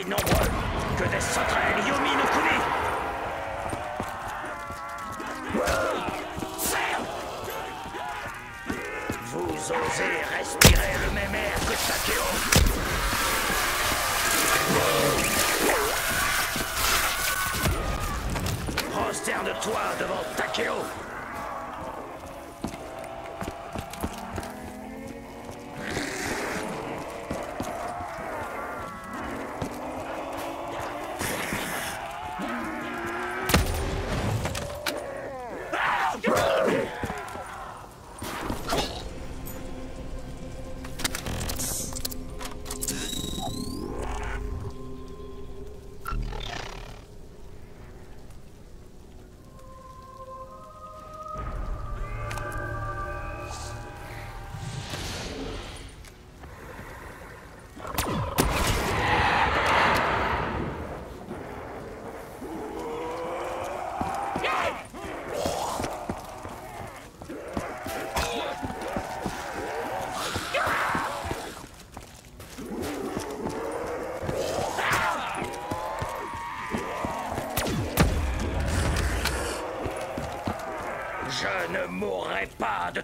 nombreux que des sauterelles Yumi no Kuni. Vous osez respirer le même air que Takeo Prosterne-toi devant Takeo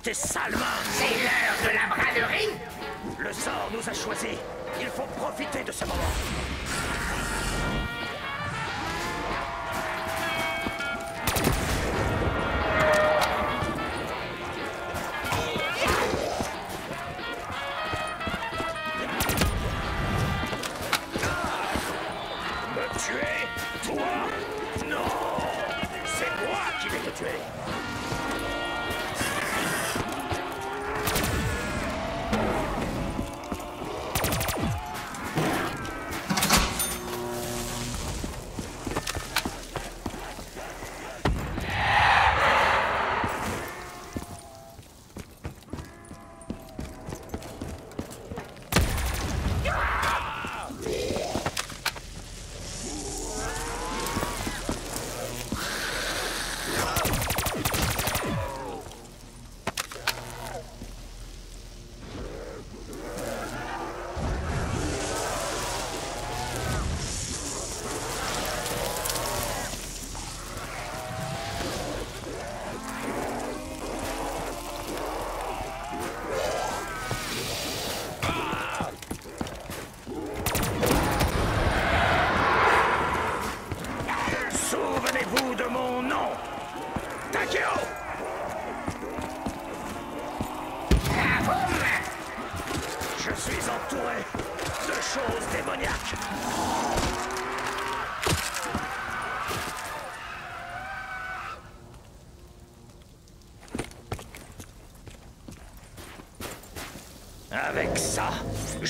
tes sales C'est l'heure de la braderie Le sort nous a choisis. Il faut profiter de ce moment.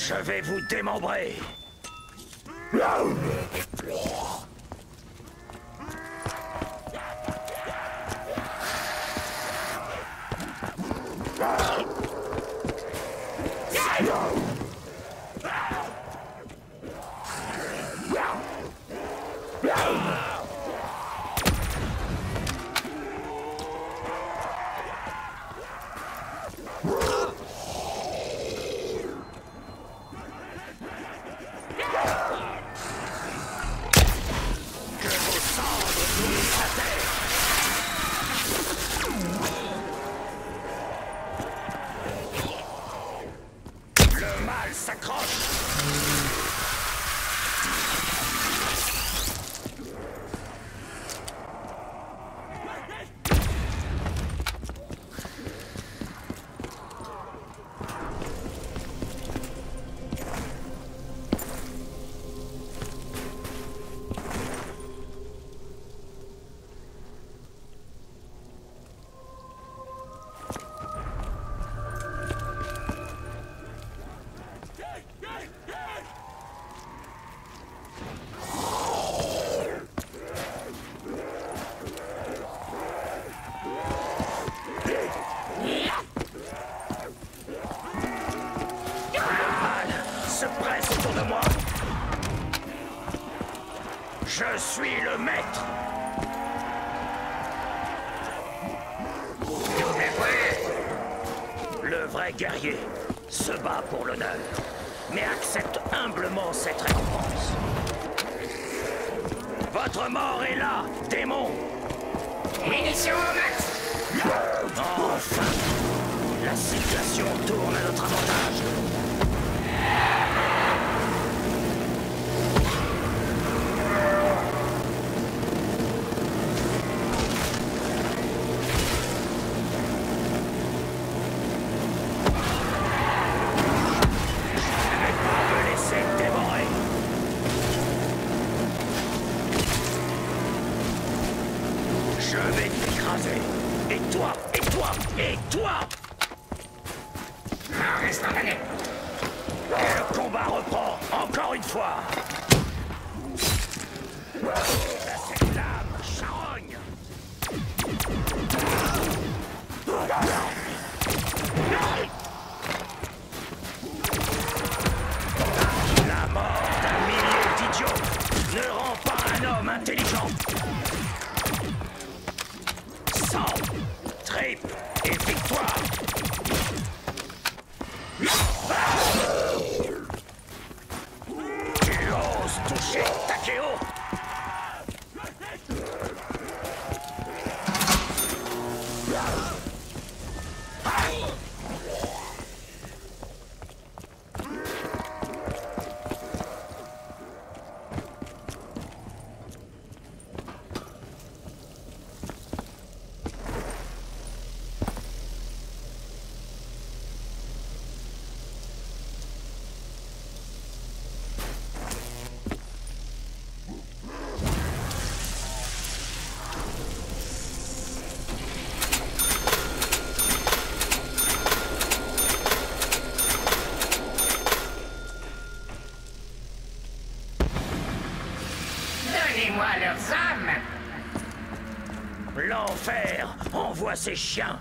Je vais vous démembrer. se bat pour l'honneur, mais accepte humblement cette récompense. Votre mort est là, démon. Munitions au max Enfin La situation tourne à notre avantage. Envoie ces chiens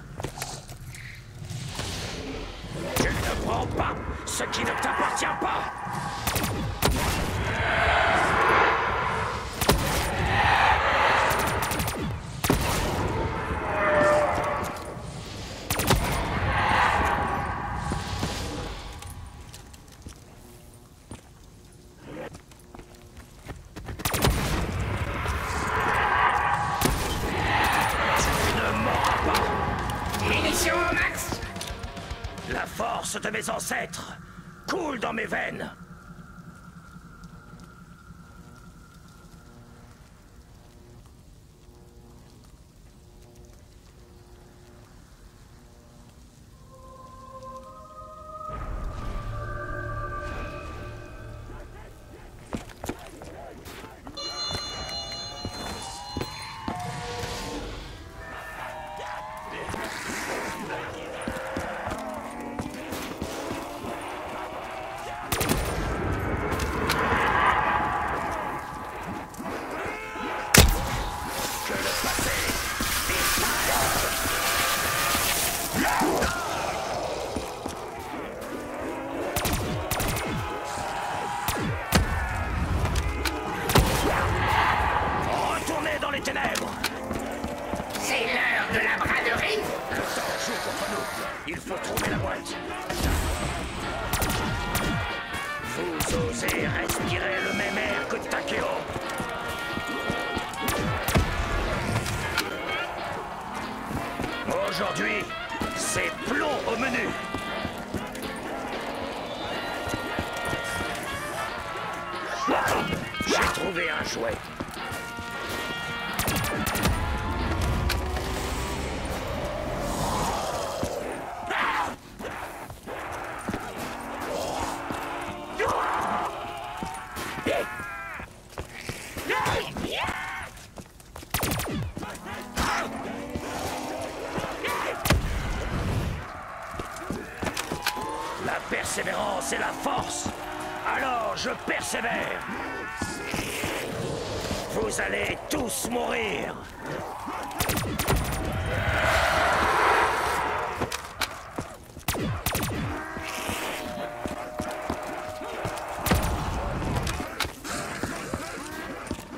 Vous allez tous mourir.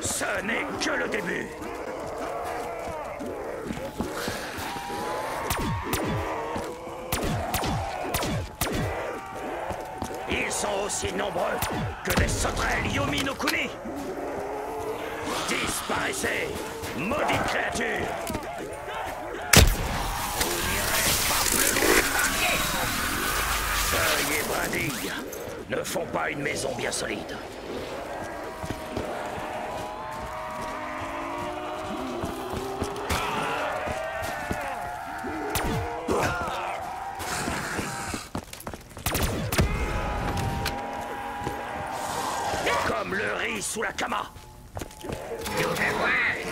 Ce n'est que le début. Aussi nombreux que des sauterelles Yomi no Kuni. Disparaissez, maudite créature Vous n'irez pas plus loin Feuilles et brindilles ne font pas une maison bien solide. Riz sous la kama. Double voile.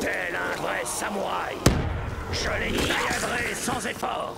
Tel un vrai samouraï, je les tailladrai sans effort.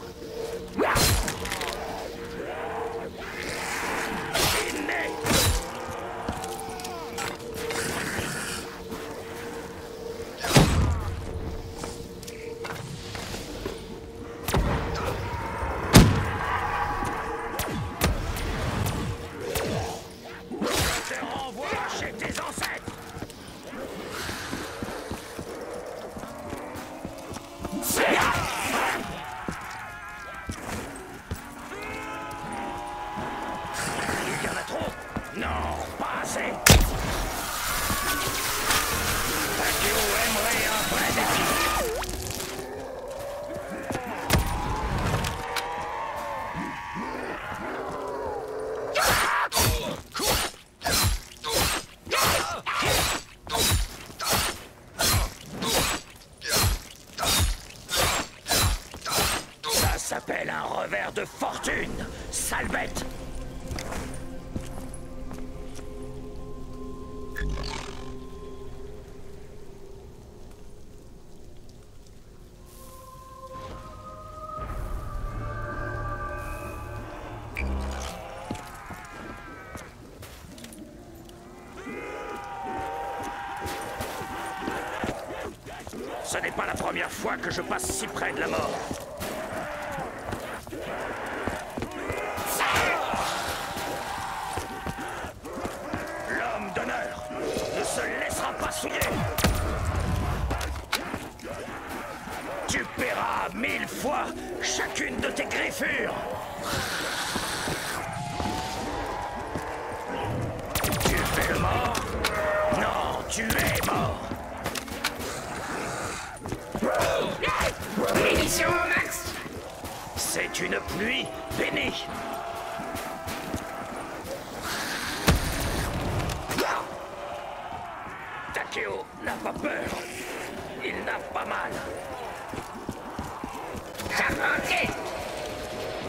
Que je passe si près de la mort.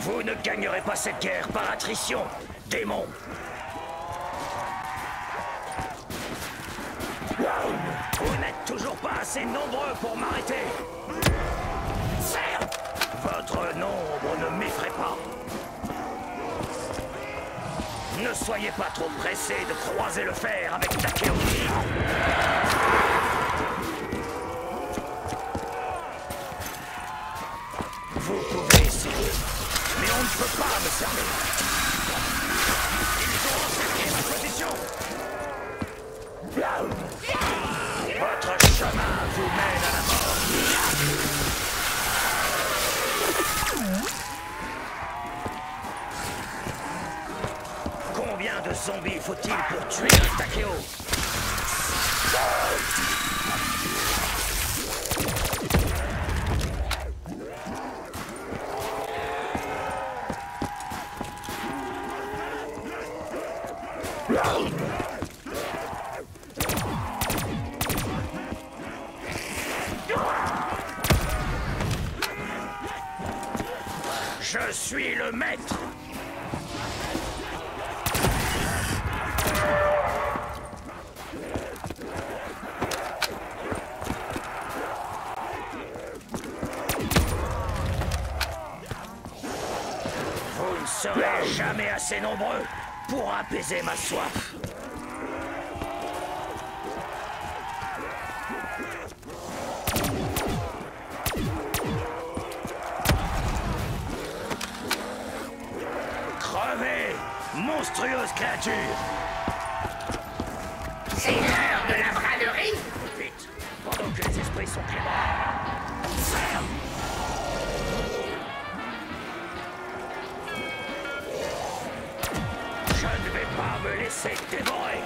Vous ne gagnerez pas cette guerre par attrition, démon. Vous n'êtes toujours pas assez nombreux pour m'arrêter. Certes, votre nombre ne m'effraie pas. Ne soyez pas trop pressé de croiser le fer avec Takeo. Ne peut pas me servir. Ils ont ma position. Votre chemin vous mène à la mort. Combien de zombies faut-il pour tuer un Takeo? Assez nombreux pour apaiser ma soif. Crevez, monstrueuse créature sick devoid.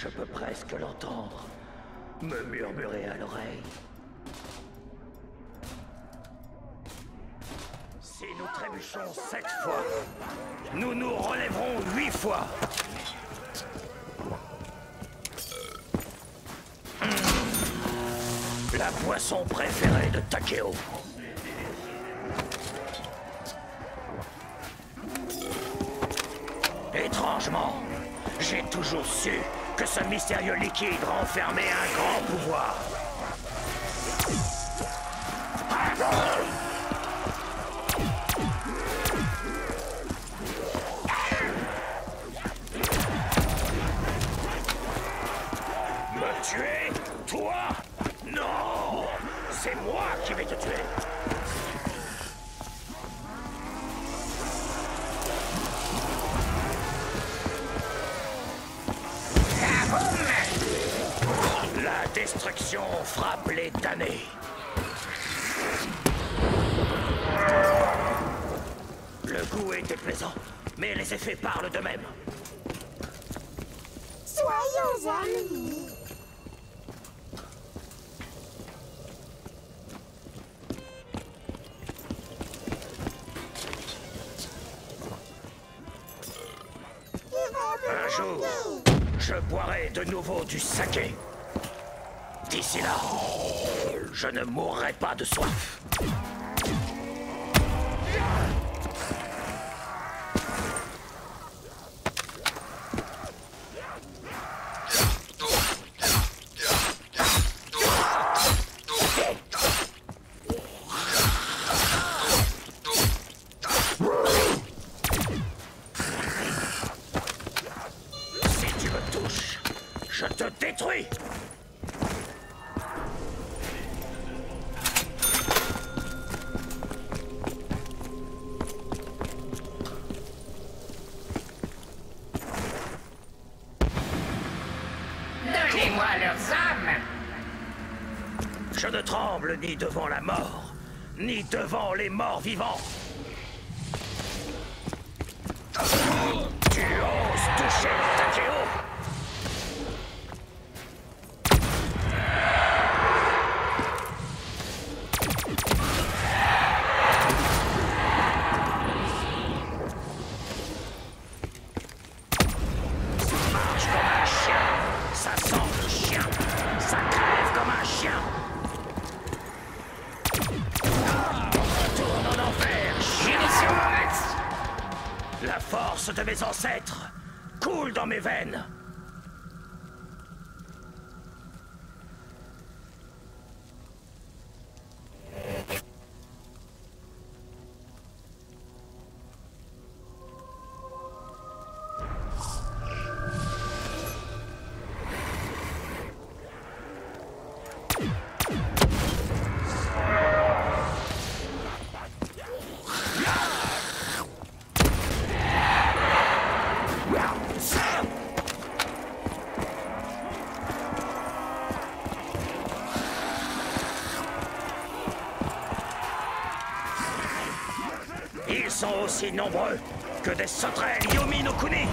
Je peux presque l'entendre me murmurer à l'oreille. Si nous trébuchons sept fois, nous nous relèverons huit fois. Hmm. La poisson préférée de Takeo. Étrangement, j'ai toujours su que ce mystérieux liquide renfermait un grand pouvoir. D'ici là, je ne mourrai pas de soif. aussi nombreux que des sauterelles Yomi no Kuni.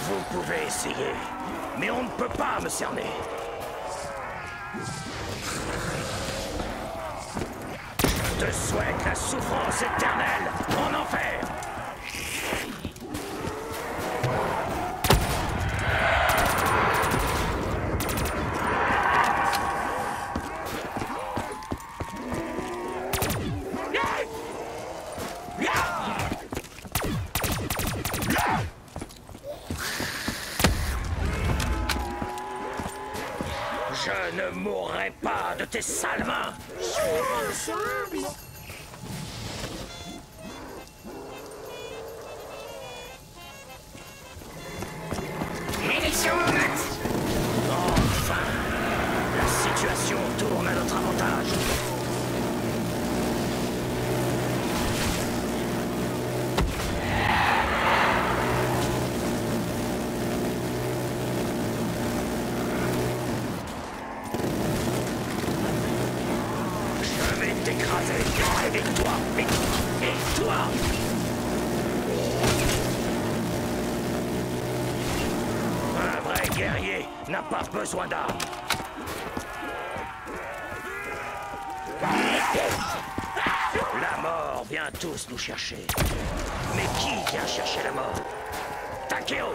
Vous pouvez essayer, mais on ne peut pas me cerner. Je te souhaite la souffrance éternelle guerrier n'a pas besoin d'armes. La mort vient tous nous chercher. Mais qui vient chercher la mort? Takeo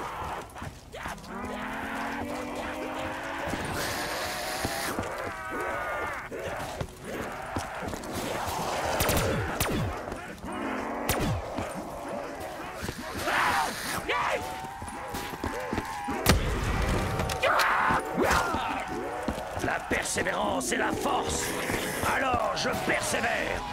c'est la force. Alors je persévère.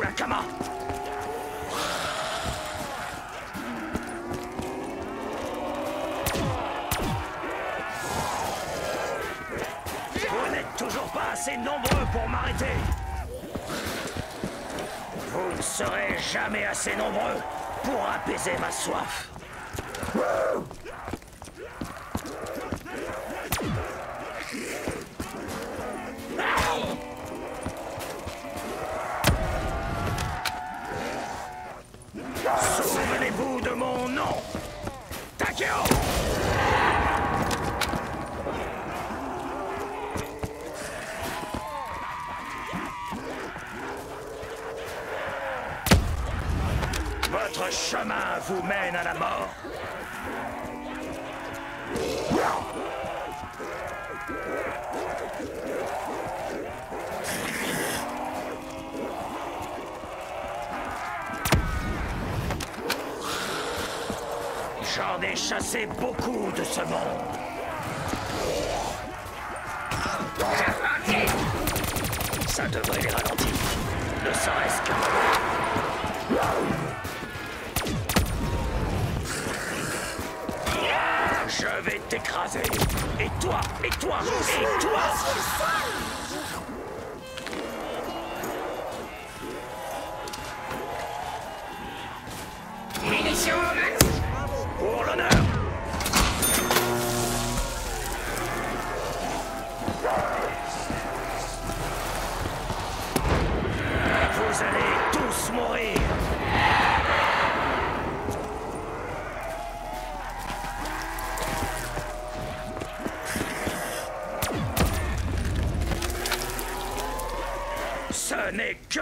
la cama. Vous n'êtes toujours pas assez nombreux pour m'arrêter. Vous ne serez jamais assez nombreux pour apaiser ma soif.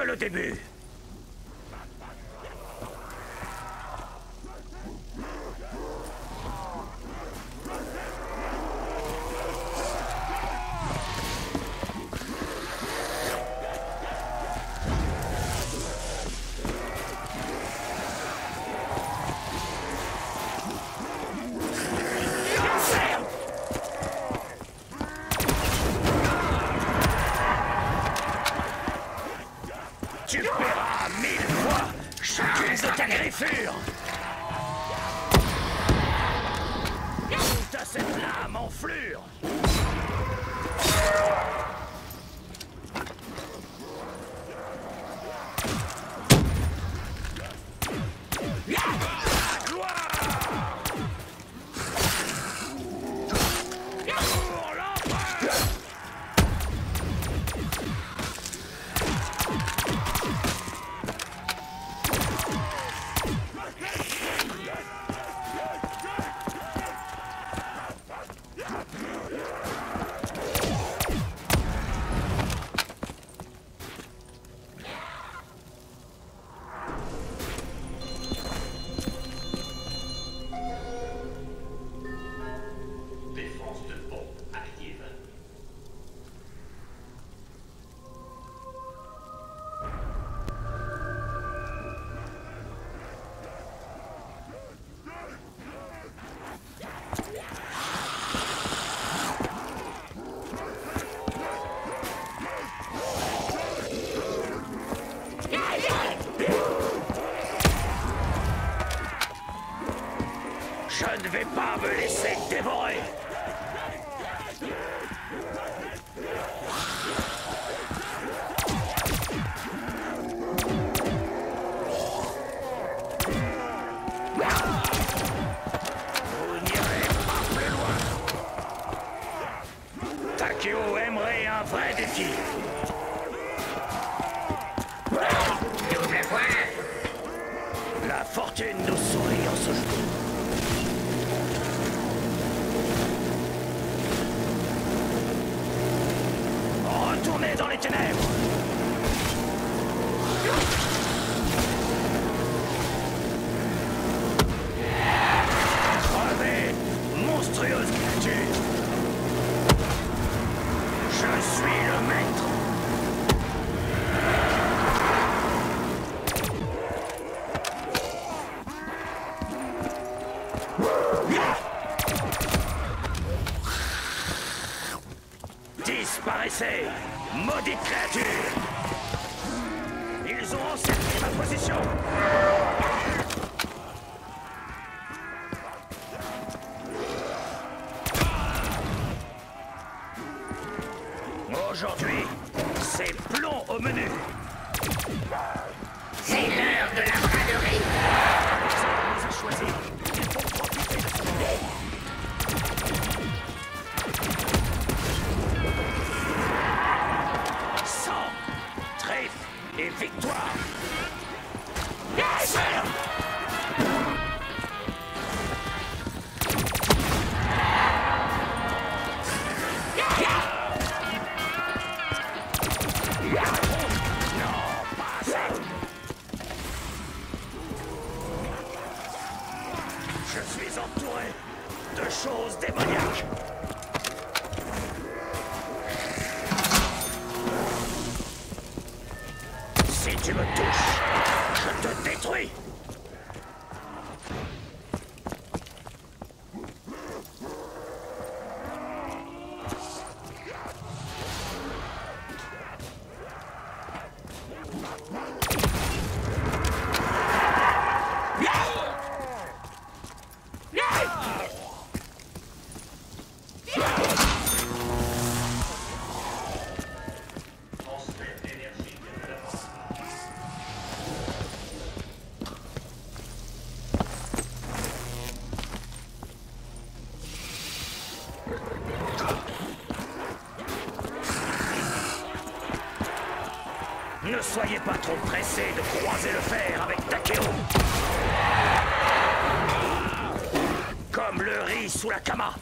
le début. disparaissez Maudite créature Ils ont encerclé ma position. soyez pas trop pressé de croiser le fer avec Takeo. Comme le riz sous la cama.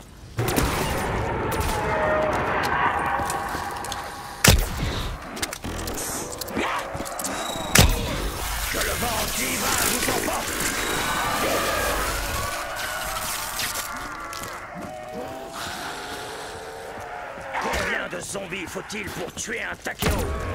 Que le vent divin vous emporte. Combien de zombies faut-il pour tuer un Takeo?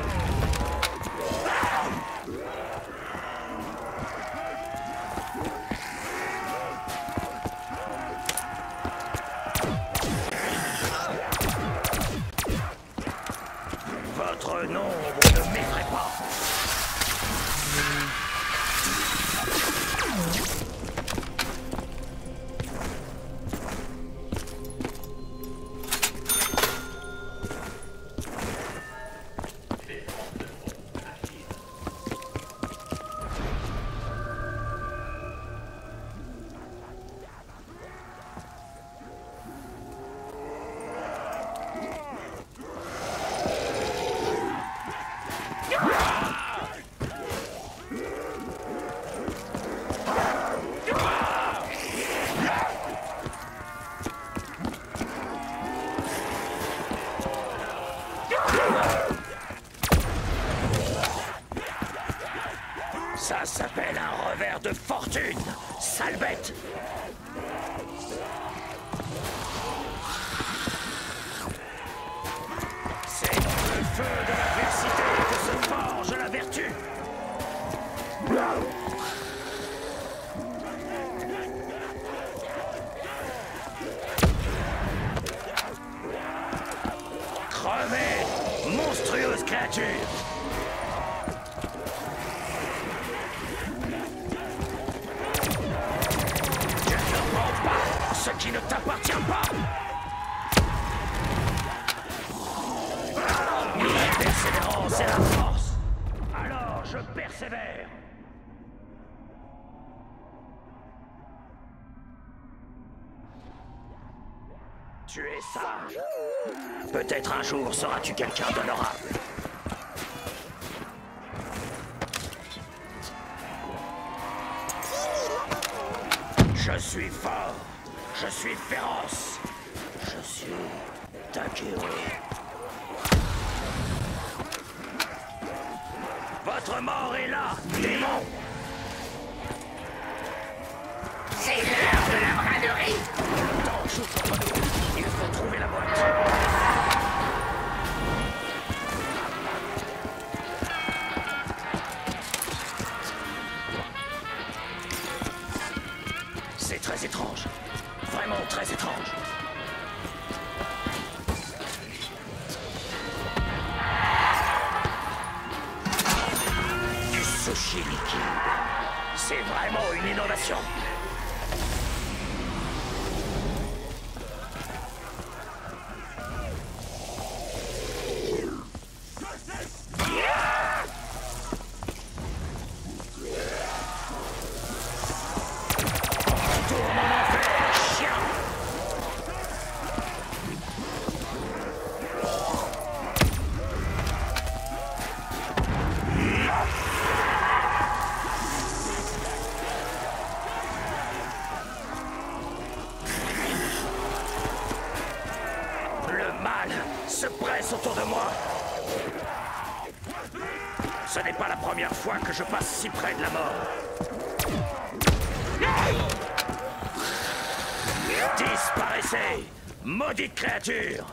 maudite créature.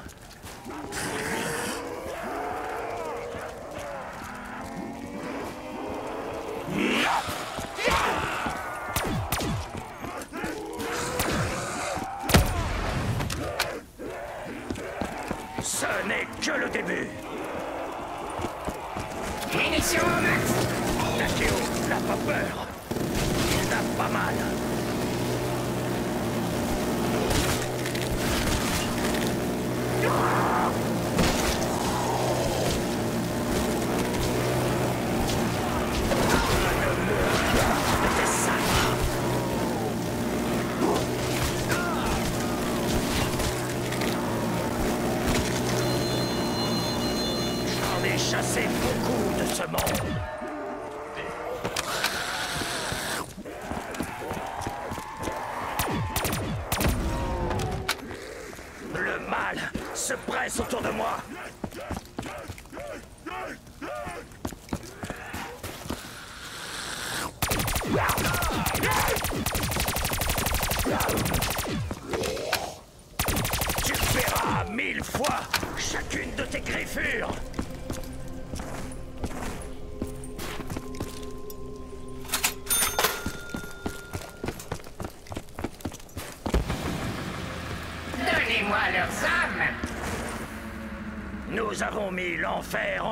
Ce n'est que le début. Munitions au max La Théo n'a pas peur. Il n'a pas mal. Thank you. fail.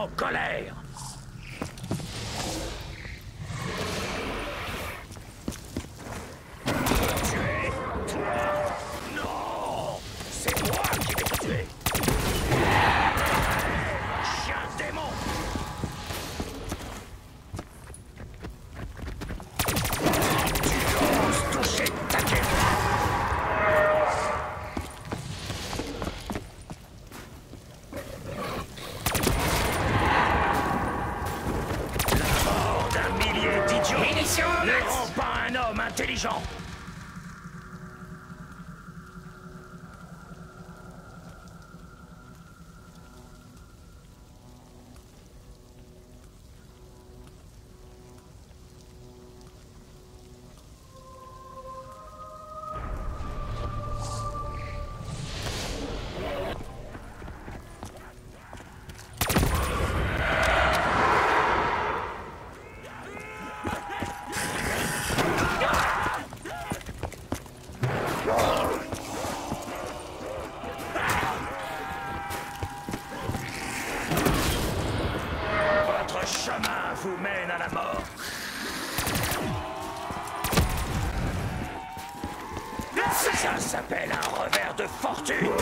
tortue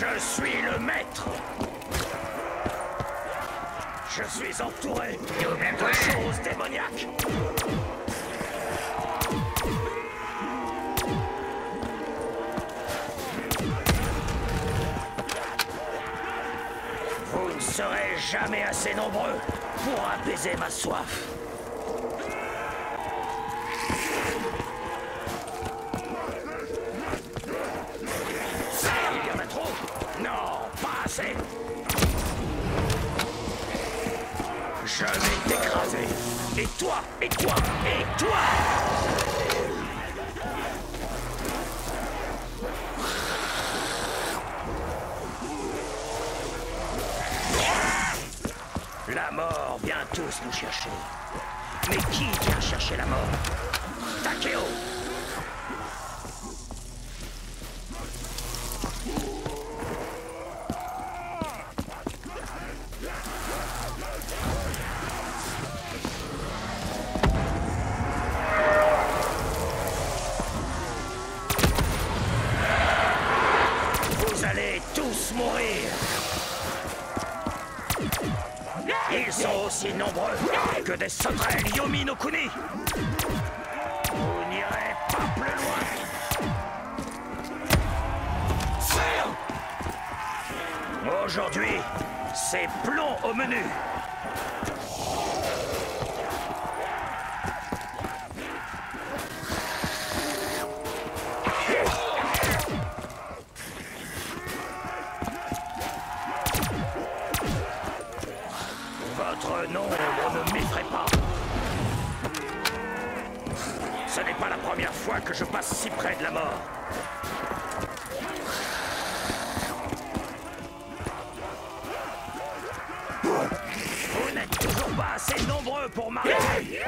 Je suis le maître. Je suis entouré de choses démoniaques. Vous ne serez jamais assez nombreux pour apaiser ma soif. Et toi, et toi La mort vient tous nous chercher. Mais qui vient chercher la mort? Au menu Votre nombre ne m'effraie pas. Ce n'est pas la première fois que je passe si près de la mort. Assez nombreux pour m'arrêter.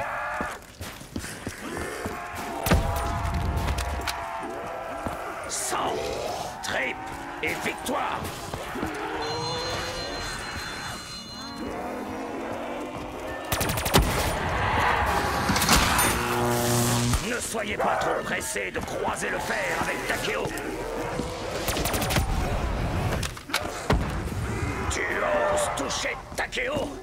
Sang, trip et victoire. Ne soyez pas trop pressés de croiser le fer avec Takeo. Tu oses toucher Takeo?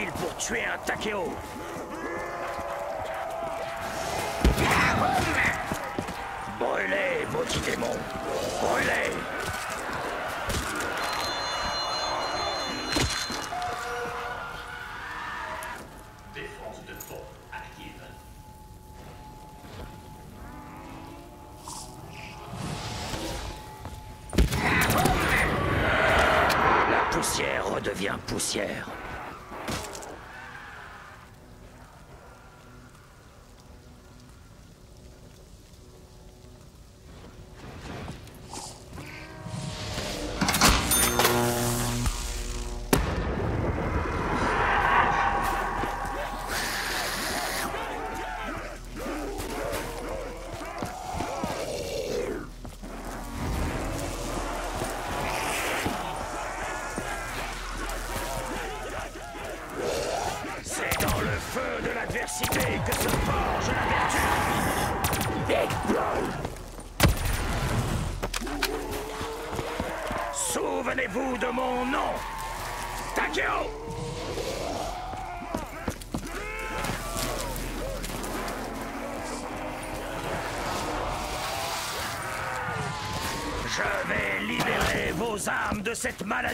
Pour tuer un Takeo. Brûlez, maudit démon. Brûlez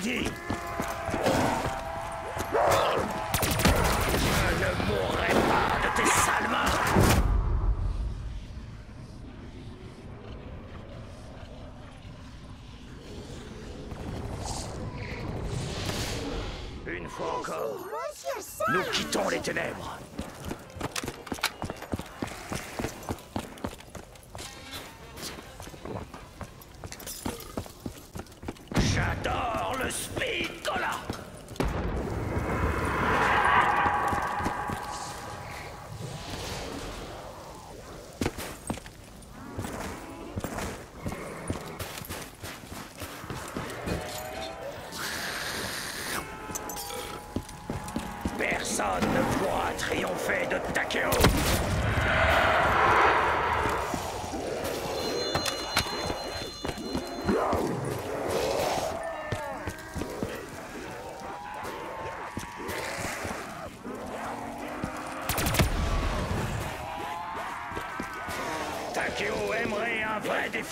de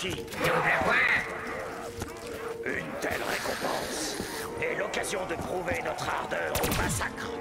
Une telle récompense est l'occasion de prouver notre ardeur au massacre.